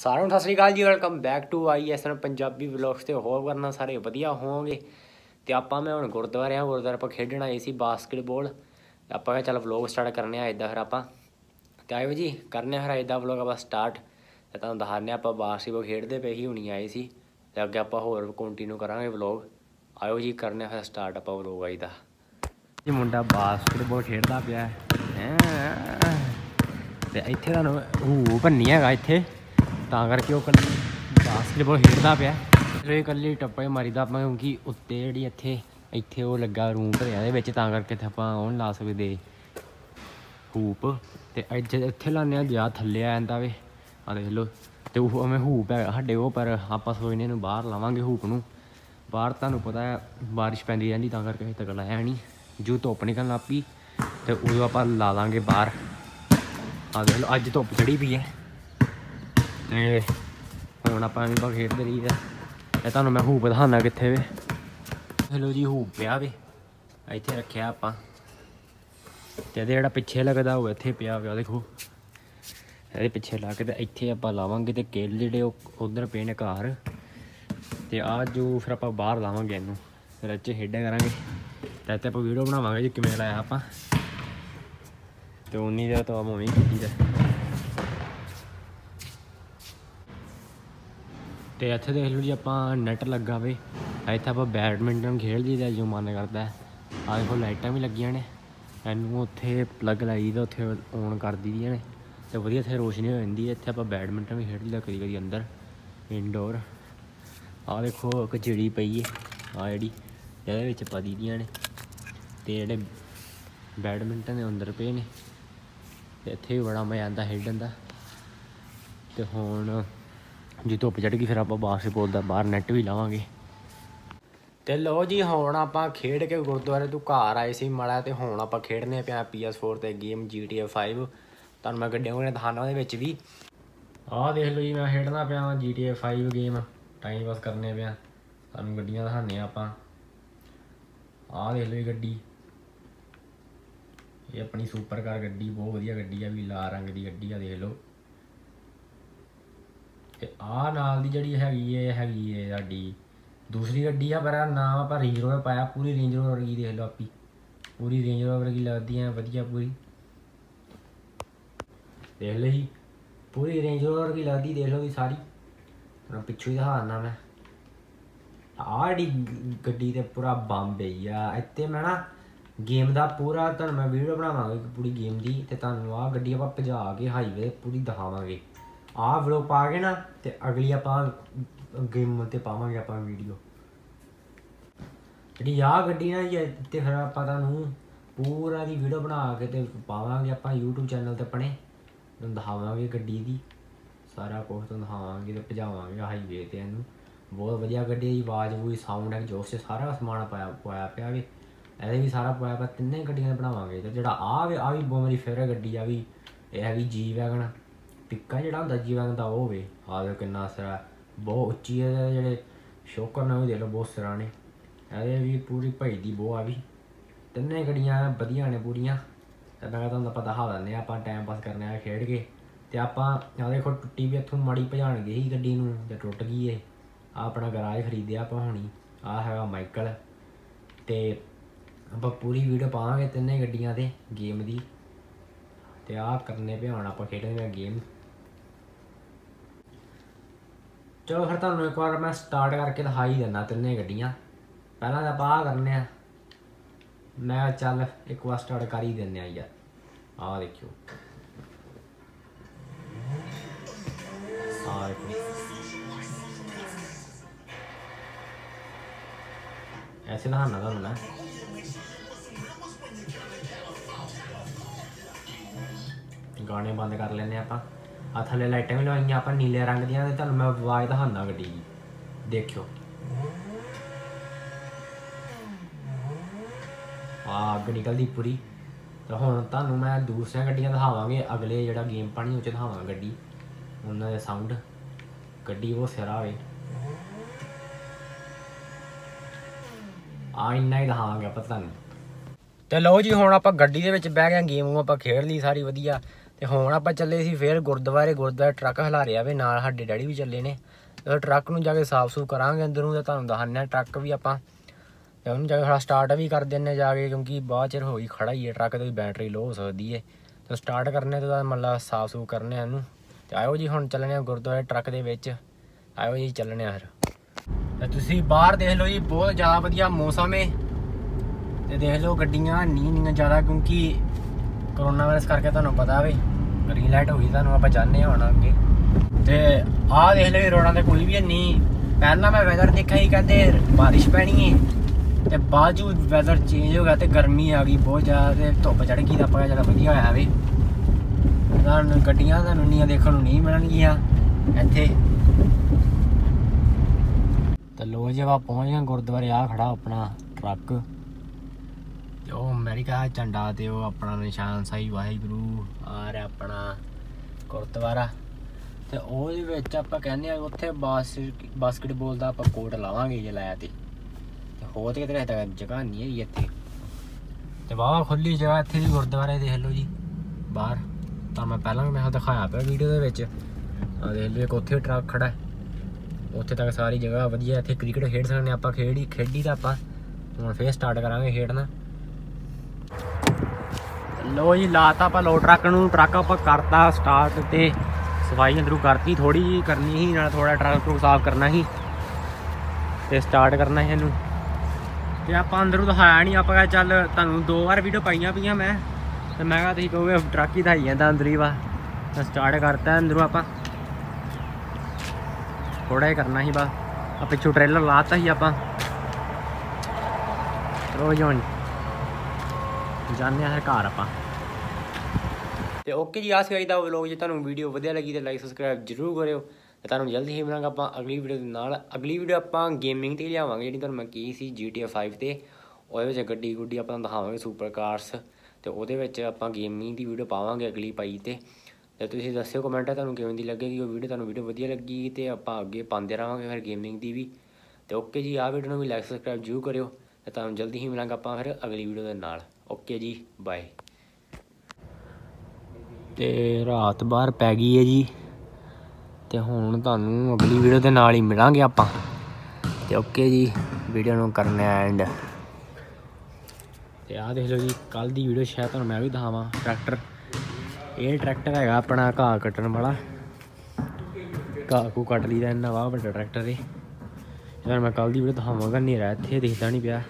ਸਾਰਿਆਂ ਨੂੰ ਸਤਿ ਸ੍ਰੀ ਅਕਾਲ ਜੀ welcome back to ISN Punjabi vlogs ਤੇ ਹੋਰ ਕਰਨਾ ਸਾਰੇ ਵਧੀਆ ਹੋਵੋਗੇ। ਤੇ ਆਪਾਂ ਮੈਂ ਹੁਣ ਗੁਰਦੁਆਰੇ ਆ ਗੁਰਦੁਆਰੇ ਆਪਾਂ ਖੇਡਣ ਆਏ ਸੀ ਬਾਸਕਟਬਾਲ ਆਪਾਂ ਕਿਹਾ ਚੱਲ ਵਲੌਗ ਸਟਾਰਟ ਕਰਨੇ ਆ ਇਦਾਂ ਫਿਰ ਆਪਾਂ। ਤੇ ਆਇਓ ਜੀ, ਕਰਨੇ ਆ ਫਿਰ ਇਦਾਂ ਵਲੌਗ ਆਪਾਂ ਸਟਾਰਟ ਤੇ ਤੁਹਾਨੂੰ ਦਿਖਾਣੇ ਆਪਾਂ ਬਾਸਕਟਬਾਲ ਖੇਡਦੇ ਪਏ ਹੀ ਹੁਣੀ ਆਏ ਸੀ। ਤੇ ਅੱਗੇ ਆਪਾਂ ਹੋਰ ਕੰਟੀਨਿਊ ਕਰਾਂਗੇ ਵਲੌਗ ਆਇਓ ਜੀ, ਕਰਨੇ ਫਿਰ ਸਟਾਰਟ ਆਪਾਂ ਵਲੌਗ ਆਈ ਦਾ। ਇਹ ਮੁੰਡਾ ਬਾਸਕਟਬਾਲ ਖੇਡਦਾ ਪਿਆ ਹੈ। ਤੇ ਇੱਥੇ ਤੁਹਾਨੂੰ, ਹੂ ਭੰਨੀ ਹੈਗਾ ਇੱਥੇ। ਤਾਂ ਕਰਕੇ ਉਹ ਕੱਲੀ ਬਾਸਕਟਬਾਲ ਖੇਡਦਾ ਪਿਆ। ਫਿਰ ਇਹ ਕੱਲੀ ਟੱਪੇ ਮਾਰੀਦਾ ਆਪਾਂ, ਕਿਉਂਕਿ ਉੱਤੇ ਜਿਹੜੀ ਇੱਥੇ ਇੱਥੇ ਉਹ ਲੱਗਾ ਰੂਮ ਭਰਿਆ ਦੇ ਵਿੱਚ, ਤਾਂ ਕਰਕੇ ਇੱਥੇ ਆਪਾਂ ਉਹ ਨੀ ਲਾ ਸਕਦੇ ਹੂਪ ਤੇ ਇੱਥੇ ਇੱਥੇ ਲਾਉਂਦੇ ਆ ਜਾਂ ਥੱਲੇ ਆ ਜਾਂਦਾ ਵੇ। ਆ ਦੇਖ ਲਓ, ਤੇ ਉਹ ਐਵੇਂ ਹੂਪ ਹੈ ਸਾਡੇ ਉਹ, ਪਰ ਆਪਾਂ ਸੋਚਨੇ ਨੂੰ ਬਾਹਰ ਲਾਵਾਂਗੇ ਹੂਪ ਨੂੰ। ਬਾਹਰ ਤੁਹਾਨੂੰ ਪਤਾ ਹੈ, ਬਾਰਿਸ਼ ਪੈਂਦੀ ਰਹਿੰਦੀ, ਤਾਂ ਕਰਕੇ ਹਜੇ ਤੱਕ ਲਾਇਆ ਨਹੀਂ। ਜੋ ਧੁੱਪ ਨਿਕਲਣ ਲੱਗ ਪਈ, ਤੇ ਉਦੋਂ ਆਪਾਂ ਲਾ ਲਾਂਗੇ ਬਾਹਰ। ਆ ਦੇਖ ਲਓ, ਅੱਜ ਧੁੱਪ ਚੜੀ ਪਈ ਹੈ। ਤੇ ਹੁਣ ਆਪਾਂ ਵੀ ਬਾ ਖੇਡਦੇ ਰਹੀਦਾ ਇਹ ਤੁਹਾਨੂੰ ਮੈਂ ਹੂਪ ਦਿਖਾਉਣਾ ਕਿੱਥੇ ਵੇ। ਹੈਲੋ ਜੀ, ਹੂਪ ਪਿਆ ਵੇ। ਇੱਥੇ ਰੱਖਿਆ ਆਪਾਂ। ਤੇ ਇਹਦੇ ਜਿਹੜਾ ਪਿੱਛੇ ਲੱਗਦਾ ਉਹ ਇੱਥੇ ਪਿਆ ਪਿਆ ਦੇਖੋ। ਇਹਦੇ ਪਿੱਛੇ ਲਾ ਕੇ ਤੇ ਇੱਥੇ ਆਪਾਂ ਲਾਵਾਂਗੇ ਤੇ ਕੇਲ ਜਿਹੜੇ ਉਹ ਉਧਰ ਪਏ ਨੇ ਘਰ। ਤੇ ਆ ਜੋ ਫਿਰ ਆਪਾਂ ਬਾਹਰ ਲਾਵਾਂਗੇ ਇਹਨੂੰ। ਫਿਰ ਇੱਥੇ ਖੇਡਿਆ ਕਰਾਂਗੇ। ਤੇ ਇੱਥੇ ਆਪਾਂ ਵੀਡੀਓ ਬਣਾਵਾਂਗੇ ਜੀ, ਕਿਵੇਂ ਲਾਇਆ ਆਪਾਂ। ਤੇ ਉਨੀ ਦਾ ਤਾਂ ਮੈਂ ਵੀ ਕੀਤੀ ਦਾ। ਤੇ ਇੱਥੇ ਦੇਖ ਲਓ ਜੀ ਆਪਾਂ ਨੈਟ ਲੱਗਾ ਵੇ। ਇੱਥੇ ਆਪਾਂ ਬੈਡਮਿੰਟਨ ਖੇਡ ਲਈਦਾ ਜੋ ਮਨ ਕਰਦਾ ਹੈ। ਆਹ ਦੇਖੋ ਲਾਈਟਾਂ ਵੀ ਲੱਗੀਆਂ ਨੇ। ਇਹਨੂੰ ਉੱਥੇ ਪਲੱਗ ਲਾਈ ਦਾ, ਉੱਥੇ ਔਨ ਕਰ ਦਈਦੀਆਂ ਨੇ। ਤੇ ਵਧੀਆ ਇੱਥੇ ਰੋਸ਼ਨੀ ਹੋ ਜਾਂਦੀ ਹੈ। ਇੱਥੇ ਆਪਾਂ ਬੈਡਮਿੰਟਨ ਵੀ ਖੇਡ ਲਈਦਾ ਕਦੀ ਕਦੀ ਅੰਦਰ ਇਨਡੋਰ ਆਹ ਦੇਖੋ ਇੱਕ ਚਿੜੀ ਪਈ ਹੈ ਆ ਜਿਹੜੀ ਇਹਦੇ ਵਿੱਚ ਪਾ ਦੀਆਂ ਨੇ। ਤੇ ਜਿਹੜੇ ਬੈਡਮਿੰਟਨ ਦੇ ਅੰਦਰ ਪਏ ਨੇ। ਤੇ ਇੱਥੇ ਵੀ ਬੜਾ ਮਜ਼ਾ ਆਉਂਦਾ ਖੇਡਣ ਦਾ। ਤੇ ਹੁਣ ਜੇ ਧੁੱਪ ਚੜ ਗਈ, ਫਿਰ ਆਪਾਂ ਬਾਸਕਟਬਾਲ ਦਾ ਬਾਹਰ ਨੈਟ ਵੀ ਲਾਵਾਂਗੇ। ਤੇ ਲੋ ਜੀ, ਹੁਣ ਆਪਾਂ ਖੇਡ ਕੇ ਗੁਰਦੁਆਰੇ ਤੋਂ ਘਰ ਆਏ ਸੀ ਮੜਾ ਤੇ ਹੁਣ ਆਪਾਂ ਖੇਡਨੇ ਪਿਆ PS4 ਤੇ ਗੇਮ GTA 5 ਤੁਹਾਨੂੰ ਮੈਂ ਗੱਡੀਆਂ ਕੋਲੇ ਦਿਖਾਣਾ ਉਹਦੇ ਵਿੱਚ ਵੀ। ਆਹ ਦੇਖ ਲਓ ਜੀ, ਮੈਂ ਖੇਡਣਾ ਪਿਆ GTA 5 ਗੇਮ ਟਾਈਮ ਪਾਸ ਕਰਨੇ ਪਿਆ। ਤੁਹਾਨੂੰ ਗੱਡੀਆਂ ਦਿਖਾਣੇ ਆ ਆਪਾਂ। ਆਹ ਦੇਖ ਲਓ ਇਹ ਗੱਡੀ। ਇਹ ਆਪਣੀ ਸੁਪਰ ਕਾਰ ਗੱਡੀ, ਬਹੁਤ ਵਧੀਆ ਗੱਡੀ ਆ, ਵੀ ਲਾਲ ਰੰਗ ਦੀ ਗੱਡੀ ਆ, ਦੇਖ ਲਓ। ਤੇ ਆਹ ਨਾਲ ਦੀ ਜਿਹੜੀ ਹੈਗੀ ਏ ਹੈਗੀ ਏ ਸਾਡੀ ਦੂਸਰੀ ਗੱਡੀ ਆ, ਪਰ ਇਹਦਾ ਨਾਮ ਆਪਾਂ ਰੇਂਜ ਰੋਵਰ ਪਾਇਆ, ਪੂਰੀ ਰੇਂਜ ਰੋਵਰ ਵਰਗੀ ਦੇਖ ਲਓ ਆਪੀ। ਪੂਰੀ ਰੇਂਜ ਰੋਵਰ ਵਰਗੀ ਲੱਗਦੀ ਹੈ ਵਧੀਆ ਪੂਰੀ। ਦੇਖ ਲਓ ਜੀ, ਪੂਰੀ ਰੇਂਜ ਰੋਵਰ ਵਰਗੀ ਲੱਗਦੀ, ਦੇਖ ਲਓ ਵੀ ਸਾਰੀ। ਹੁਣ ਪਿੱਛੋਂ ਹੀ ਦਿਖਾਉਣਾ ਮੈਂ। ਆਹ ਜਿਹੜੀ ਗੱਡੀ ਤੇ ਪੂਰਾ ਬੰਬ ਹੈ ਆ ਇੱਥੇ ਮੈਂ ਨਾ ਗੇਮ ਦਾ ਪੂਰਾ ਤੁਹਾਨੂੰ ਮੈਂ ਵੀਡੀਓ ਬਣਾਵਾਂਗਾ ਪੂਰੀ ਗੇਮ ਦੀ, ਤੇ ਤੁਹਾਨੂੰ ਆਹ ਗੱਡੀ ਆਪਾਂ ਭਜਾ ਕੇ ਹਾਈਵੇ ਪੂਰੀ ਦਿਖਾਵਾਂਗੇ। ਆਹ ਵਲੌਗ ਪਾ ਕੇ ਨਾ ਤੇ ਅਗਲੀ ਆਪਾਂ ਗੇਮ ਤੇ ਪਾਵਾਂਗੇ ਆਪਾਂ ਵੀਡੀਓ ਜਿਹੜੀ ਆਹ ਗੱਡੀ ਨਾ ਇਹ ਤੇ ਫਿਰ ਆਪਾਂ ਤੁਹਾਨੂੰ ਪੂਰਾ ਦੀ ਵੀਡੀਓ ਬਣਾ ਕੇ ਤੇ ਪਾਵਾਂਗੇ ਆਪਾਂ YouTube ਚੈਨਲ ਤੇ ਆਪਣੇ। ਤੁਹਾਨੂੰ ਦਿਖਾਵਾਂਗੇ ਗੱਡੀ ਦੀ। ਸਾਰਾ ਕੁਝ ਤੁਹਾਨੂੰ ਦਿਖਾਵਾਂਗੇ ਤੇ ਭਜਾਵਾਂਗੇ ਹਾਈਵੇ ਤੇ ਇਹਨੂੰ। ਬਹੁਤ ਵਧੀਆ ਗੱਡੀ ਦੀ ਆਵਾਜ਼ ਵੀ ਸਾਊਂਡ ਐਗਜ਼ੌਸਟ ਸਾਰਾ ਸਮਾਨ ਪਾਇਆ ਪਾਇਆ ਪਿਆ ਵੀ। ਇਹਦੇ ਵੀ ਸਾਰਾ ਪਾਇਆ ਪਿਆ, ਤਿੰਨੇ ਗੱਡੀਆਂ ਬਣਾਵਾਂਗੇ। ਤੇ ਜਿਹੜਾ ਆ ਵੀ ਆ ਵੀ ਬਹੁਤ ਮੇਰੀ ਫੇਵਰਟ ਗੱਡੀ ਆ ਵੀ, ਇਹ ਹੈਗੀ ਜੀ ਵੈਗਨ ਪਿੱਕਾ ਜਿਹੜਾ ਹੁੰਦਾ ਜੀਵਨ ਦਾ ਉਹ ਹੋਵੇ ਆ ਦੇ ਕਿੰਨਾ ਸਿਰਾ ਬਹੁਤ ਉੱਚੀ ਹੈ ਜਿਹੜੇ ਸ਼ੋਕਰ ਨੇ ਵੀ ਦੇ ਲਓ, ਬਹੁਤ ਸਿਰਾ ਨੇ ਇਹਦੇ ਵੀ ਪੂਰੀ ਭਈ ਦੀ ਬੋ ਆ ਵੀ। ਤਿੰਨੇ ਗੱਡੀਆਂ ਵਧੀਆ ਨੇ ਪੂਰੀਆਂ। ਤੇ ਮੈਂ ਤੁਹਾਨੂੰ ਪਤਾ ਦਿਖਾ ਲੈਂਦੇ ਆ ਆਪਾਂ ਟਾਈਮ ਪਾਸ ਕਰਨੇ ਆ ਖੇਡ ਕੇ। ਤੇ ਆਪਾਂ ਆ ਦੇਖੋ ਟੁੱਟੀ ਵੀ ਇੱਥੋਂ ਮਾੜੀ ਭਜਾਣ ਗਈ ਸੀ ਗੱਡੀ ਨੂੰ ਤੇ ਟੁੱਟ ਗਈ ਏ ਆ ਆਪਣਾ ਗਰਾਜ ਖਰੀਦਿਆ ਆਪਾਂ ਹੁਣੀ। ਆ ਹੈਗਾ ਮਾਈਕਲ। ਤੇ ਆਪਾਂ ਪੂਰੀ ਵੀਡੀਓ ਪਾਵਾਂਗੇ ਤਿੰਨੇ ਗੱਡੀਆਂ ਤੇ ਗੇਮ ਦੀ। ਤੇ ਆ ਕਰਨੇ ਪਿਆ ਆਪਾਂ ਖੇਡਾਂਗੇ ਗੇਮ ਚਲੋ ਫਿਰ ਤੁਹਾਨੂੰ ਇੱਕ ਵਾਰ ਮੈਂ ਸਟਾਰਟ ਕਰਕੇ ਦਿਖਾ ਹੀ ਦਿੰਦਾ ਤਿੰਨੇ ਗੱਡੀਆਂ। ਪਹਿਲਾਂ ਤਾਂ ਆਪਾਂ ਆਹ ਕਰਨੇ ਆ। ਮੈਂ ਚੱਲ ਇੱਕ ਵਾਰ ਸਟਾਰਟ ਕਰ ਹੀ ਦਿੰਨੇ ਆ ਯਾਰ ਆਹ ਦੇਖਿਓ। ਆਹ ਦੇਖੋ। ਐਸੇ ਦਿਖਾਣਾ ਤੁਹਾਨੂੰ ਮੈਂ। ਗਾਣੇ ਬੰਦ ਕਰ ਲੈਨੇ ਆਪਾਂ। ਆ ਥੱਲੇ ਲਾਈਟਾਂ ਵੀ ਲਵਾਈਆਂ, ਆਪਾਂ ਨੀਲੇ ਰੰਗ ਦੀਆਂ ਤੇ ਤੁਹਾਨੂੰ ਮੈਂ ਆਵਾਜ਼ ਦਿਖਾਉਂਦਾ ਗੱਡੀ ਦੀ। ਦੇਖਿਓ। ਆ ਅੱਗ ਨਿਕਲਦੀ ਪੂਰੀ। ਤੇ ਹੁਣ ਤੁਹਾਨੂੰ ਮੈਂ ਦੂਸਰੀਆਂ ਗੱਡੀਆਂ ਦਿਖਾਵਾਂਗੇ, ਅਗਲੇ ਜਿਹੜਾ ਗੇਮ ਪਾਣੀ ਉਹ ਚ ਦਿਖਾਵਾਂਗਾ ਗੱਡੀ। ਉਹਨਾਂ ਦੇ ਸਾਊਂਡ ਗੱਡੀ ਉਹ ਸਿਰਾ ਹੋਵੇ ਆ ਇੰਨਾ ਹੀ ਦਿਖਾਵਾਂਗੇ ਆਪਾਂ ਤੁਹਾਨੂੰ। ਤੇ ਲਓ ਜੀ, ਹੁਣ ਆਪਾਂ ਗੱਡੀ ਦੇ ਵਿੱਚ ਬਹਿ ਗਏ, ਗੇਮ ਆਪਾਂ ਖੇਡ ਲਈ, ਸਾਰੀ ਵਧੀਆ। ਤੇ ਹੁਣ ਆਪਾਂ ਚੱਲੇ ਸੀ ਫੇਰ ਗੁਰਦੁਆਰੇ ਗੁਰਦੁਆਰੇ ਟਰੱਕ ਹਲਾ ਰਿਹਾ ਵੇ, ਨਾਲ ਸਾਡੇ ਡੈਡੀ ਵੀ ਚੱਲੇ ਨੇ। ਤੇ ਟਰੱਕ ਨੂੰ ਜਾ ਕੇ ਸਾਫ਼ ਸੂਫ ਕਰਾਂਗੇ ਅੰਦਰੋਂ ਤੇ ਤੁਹਾਨੂੰ ਦੱਸਣੇ ਆ ਟਰੱਕ ਵੀ ਆਪਾਂ। ਤੇ ਉਹਨੂੰ ਜਾ ਕੇ ਥੋੜਾ ਸਟਾਰਟ ਵੀ ਕਰ ਦਿੰਨੇ ਜਾ ਕੇ, ਕਿਉਂਕਿ ਬਾਅਦ ਚਿਰ ਹੋਈ ਖੜਾ ਹੀ ਹੈ, ਟਰੱਕ ਦੀ ਬੈਟਰੀ ਲੋ ਹੋ ਸਕਦੀ ਹੈ। ਤੇ ਸਟਾਰਟ ਕਰਨੇ ਤੋਂ ਮਤਲਬ ਸਾਫ਼ ਸੂਫ ਕਰਨੇ ਆ ਇਹਨੂੰ ਤੇ ਆਇਓ ਜੀ ਹੁਣ ਚੱਲਣੇ ਆ ਗੁਰਦੁਆਰੇ ਟਰੱਕ ਦੇ ਵਿੱਚ। ਆਇਓ ਜੀ ਚੱਲਣੇ ਆ ਫਿਰ। ਤੇ ਤੁਸੀਂ ਬਾਹਰ ਦੇਖ ਲਓ ਜੀ, ਬਹੁਤ ਜ਼ਿਆਦਾ ਵਧੀਆ ਮੌਸਮ ਹੈ। ਤੇ ਦੇਖ ਲਓ ਗੱਡੀਆਂ ਨਹੀਂ ਨਹੀਂ ਜ਼ਿਆਦਾ, ਕਿਉਂਕਿ ਕਰੋਨਾ ਵਾਇਰਸ ਕਰਕੇ ਤੁਹਾਨੂੰ ਪਤਾ ਵੀ ਗ੍ਰੀਨ ਲਾਈਟ ਹੋ ਗਈ, ਤੁਹਾਨੂੰ ਆਪਾਂ ਜਾਣਦੇ ਹਾਂ ਹੁਣ ਅੱਗੇ। ਤੇ ਆਹ ਦੇਖ ਲਓ ਰੋਡਾਂ ਤੇ ਕੋਈ ਵੀ ਨਹੀਂ। ਪਹਿਲਾਂ ਮੈਂ ਵੈਦਰ ਦੇਖਿਆ ਹੀ ਕਹਿੰਦੇ ਬਾਰਿਸ਼ ਪੈਣੀ ਹੈ ਤੇ ਬਾਜੂ ਵੈਦਰ ਚੇਂਜ ਹੋ ਗਿਆ ਤੇ ਗਰਮੀ ਆ ਗਈ ਬਹੁਤ ਜ਼ਿਆਦਾ ਤੇ ਧੁੱਪ ਚੜ ਗਈ ਤਾਂ ਆਪਾਂ ਜ਼ਿਆਦਾ ਵਧੀਆ ਹੋਇਆ ਵੇ। ਤੁਹਾਨੂੰ ਗੱਡੀਆਂ ਤੁਹਾਨੂੰ ਨੀਆਂ ਦੇਖਣ ਨੂੰ ਨਹੀਂ ਮਿਲਣਗੀਆਂ ਇੱਥੇ। ਤੇ ਲੋ ਜੀ, ਆਪਾਂ ਪਹੁੰਚ ਗਏ ਗੁਰਦੁਆਰੇ ਆ ਖੜਾ ਆਪਣਾ ਟਰੱਕ। ਤੇ ਉਹ ਅਮਰੀਕਾ ਝੰਡਾ ਤੇ ਉਹ ਆਪਣਾ ਨਿਸ਼ਾਨ, ਸਾਈ ਵਾਹਿਗੁਰੂ ਆ ਰਿਹਾ ਆਪਣਾ ਗੁਰਦੁਆਰਾ। ਤੇ ਉਹਦੇ ਵਿੱਚ ਆਪਾਂ ਕਹਿੰਦੇ ਆ, ਉੱਥੇ ਬਾਸ, ਬਾਸਕਟਬਾਲ ਦਾ ਆਪਾਂ ਕੋਟ ਲਾਵਾਂਗੇ ਜੇ ਲਾਇਆ ਤੇ। ਹੋਰ ਤੇ ਕਿਤੇ ਤਾਂ ਜਗ੍ਹਾ ਨਹੀਂ ਹੈ ਇੱਥੇ। ਤੇ ਬਾਹਰ ਖੁੱਲੀ ਜਗ੍ਹਾ ਇੱਥੇ ਵੀ ਗੁਰਦੁਆਰੇ ਦੇਖ ਲਓ ਜੀ, ਬਾਹਰ। ਤਾਂ ਮੈਂ ਪਹਿਲਾਂ ਵੀ ਮੈਂ ਦਿਖਾਇਆ ਪਿਆ ਵੀਡੀਓ ਦੇ ਵਿੱਚ। ਆ ਦੇਖ ਲਓ ਇੱਕ ਉੱਥੇ ਟਰੱਕ ਖੜਾ ਉੱਥੇ ਤੱਕ ਸਾਰੀ ਜਗ੍ਹਾ ਵਧੀਆ, ਇੱਥੇ ਕ੍ਰਿਕਟ ਖੇਡ ਸਕਦੇ ਆਪਾਂ, ਖੇਡੀ ਖੇਡੀ ਤਾਂ ਆਪਾਂ। ਹੁਣ ਫੇਰ ਸਟਾਰਟ ਕਰਾਂਗੇ ਖੇਡਣਾ। ਲੋ ਜੀ ਲਾਤਾ ਆਪਾਂ ਲੋ ਟਰੱਕ ਨੂੰ, ਟਰੱਕ ਆਪਾਂ ਕਰਤਾ ਸਟਾਰਟ ਤੇ ਸਫ਼ਾਈ ਅੰਦਰੋਂ ਕਰਤੀ ਥੋੜੀ ਜੀ ਕਰਨੀ ਸੀ, ਨਾਲ ਥੋੜਾ ਟਰੱਕ ਨੂੰ ਸਾਫ਼ ਕਰਨਾ ਸੀ ਤੇ ਸਟਾਰਟ ਕਰਨਾ ਸੀ ਇਹਨੂੰ। ਤੇ ਆਪਾਂ ਅੰਦਰੋਂ ਦਿਖਾਇਆ ਨਹੀਂ ਆਪਾਂ ਕਿਹਾ ਚੱਲ ਤੁਹਾਨੂੰ ਦੋ ਵਾਰ ਵੀਡੀਓ ਪਾਈਆਂ ਪਈਆਂ ਮੈਂ। ਤੇ ਮੈਂ ਕਿਹਾ ਤੁਸੀਂ ਕਹੋਗੇ ਟਰੱਕ ਹੀ ਧਾਈ ਜਾਂਦਾ ਅੰਦਰ ਹੀ ਵਾ। ਤਾਂ ਸਟਾਰਟ ਕਰਤਾ ਅੰਦਰੋਂ ਆਪਾਂ। ਥੋੜਾ ਹੀ ਕਰਨਾ ਸੀ ਬਸ। ਆ ਪਿੱਛੋਂ ਟ੍ਰੇਲਰ ਲਾਤਾ ਸੀ ਆਪਾਂ। ਰੋਜ਼ ਹੁਣ। ਜਾਣਦੇ ਆ ਘਰ ਆਪਾਂ। ਤੇ ਓਕੇ ਜੀ ਆ ਸੀ ਅੱਜ ਦਾ ਵਲੌਗ ਜੇ ਤੁਹਾਨੂੰ ਵੀਡੀਓ ਵਧੀਆ ਲੱਗੀ ਤੇ ਲਾਈਕ ਸਬਸਕ੍ਰਾਈਬ ਜਰੂਰ ਕਰਿਓ। ਤੇ ਤੁਹਾਨੂੰ ਜਲਦੀ ਹੀ ਮਿਲਾਂਗਾ ਆਪਾਂ ਅਗਲੀ ਵੀਡੀਓ ਦੇ ਨਾਲ। ਅਗਲੀ ਵੀਡੀਓ ਆਪਾਂ ਗੇਮਿੰਗ ਤੇ ਲਿਆਵਾਂਗੇ, ਜਿਹੜੀ ਤੁਹਾਨੂੰ ਮੈਂ ਕੀ ਸੀ GTA 5 ਤੇ। ਉਹਦੇ ਵਿੱਚ ਗੱਡੀ ਗੁੱਡੀ ਆਪਾਂ ਦਿਖਾਵਾਂਗੇ ਸੁਪਰ ਕਾਰਸ ਤੇ ਉਹਦੇ ਵਿੱਚ ਆਪਾਂ ਗੇਮਿੰਗ ਦੀ ਵੀਡੀਓ ਪਾਵਾਂਗੇ ਅਗਲੀ ਪਾਈ ਤੇ। ਤੇ ਤੁਸੀਂ ਦੱਸਿਓ ਕਮੈਂਟ ਤੁਹਾਨੂੰ ਕਿਵੇਂ ਦੀ ਲੱਗੇਗੀ, ਉਹ ਵੀਡੀਓ ਤੁਹਾਨੂੰ ਵੀਡੀਓ ਵਧੀਆ ਲੱਗੀ ਤੇ ਆਪਾਂ ਅੱਗੇ ਪਾਉਂਦੇ ਰਹਾਂਗੇ ਫਿਰ ਗੇਮਿੰਗ ਦੀ ਵੀ। ਤੇ ਓਕੇ ਜੀ, ਆਹ ਵੀਡੀਓ ਨੂੰ ਵੀ ਲਾਈਕ ਸਬਸਕ੍ਰਾਈਬ ਜਰੂਰ ਕਰਿਓ। ਤੇ ਤੁਹਾਨੂੰ ਜਲਦੀ ਹੀ ਮਿਲਾਂਗਾ ਆਪਾਂ ਫਿਰ ਅਗਲੀ ਵੀਡੀਓ ਦੇ ਨਾਲ। ਓਕੇ ਜੀ, ਬਾਏ। ਤੇ ਰਾਤ ਬਾਹਰ ਪੈ ਗਈ ਹੈ ਜੀ। ਤੇ ਹੁਣ ਤੁਹਾਨੂੰ ਅਗਲੀ ਵੀਡੀਓ ਦੇ ਨਾਲ ਹੀ ਮਿਲਾਂਗੇ ਆਪਾਂ। ਤੇ ਓਕੇ ਜੀ, ਵੀਡੀਓ ਨੂੰ ਕਰਨਾ ਐਂਡ। ਤੇ ਆਹ ਦੇਖ ਲਓ ਜੀ ਕੱਲ ਦੀ ਵੀਡੀਓ ਸ਼ਾਇਦ ਤੁਹਾਨੂੰ ਮੈਂ ਵੀ ਦਿਖਾਵਾਂ। ਟਰੈਕਟਰ। ਇਹ ਟਰੈਕਟਰ ਹੈਗਾ ਆਪਣਾ ਘਾਹ ਕੱਟਣ ਵਾਲਾ। ਘਾਹ ਕੋ ਕੱਟ ਲਈਦਾ, ਇੰਨਾ ਵਾਹ ਵੱਡਾ ਟਰੈਕਟਰ ਇਹ। ਯਾਰ ਮੈਂ ਕੱਲ ਦੀ ਵੀਡੀਓ ਦਿਖਾਵਾਂਗਾ, ਹਨੇਰਾ ਇੱਥੇ ਦਿਖਦਾ ਨਹੀਂ ਪਿਆ।